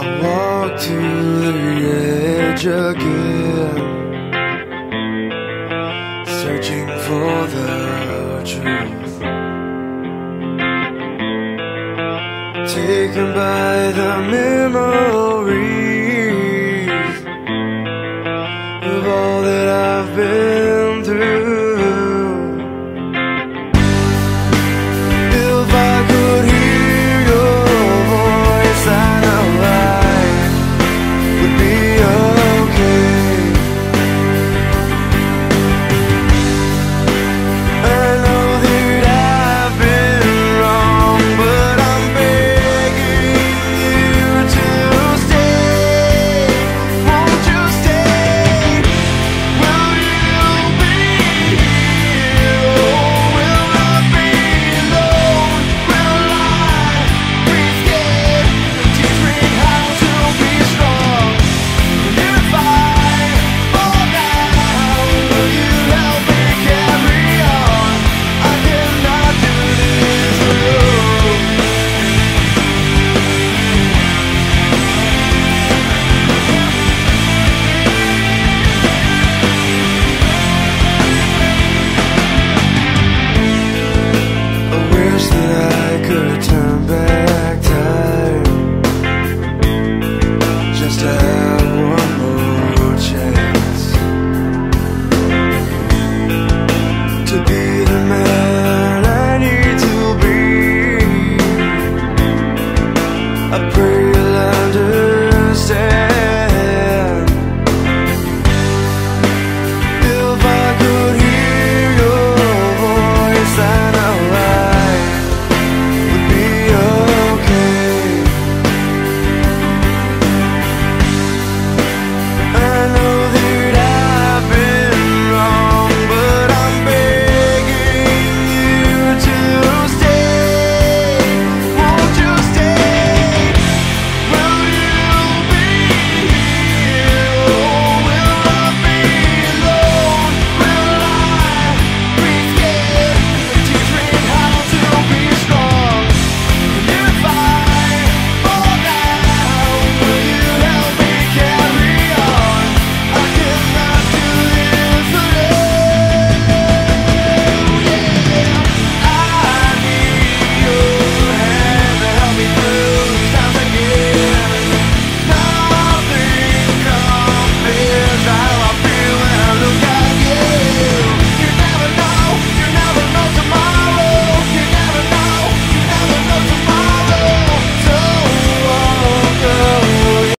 I walk to the edge again, searching for the truth. Taken by the memory.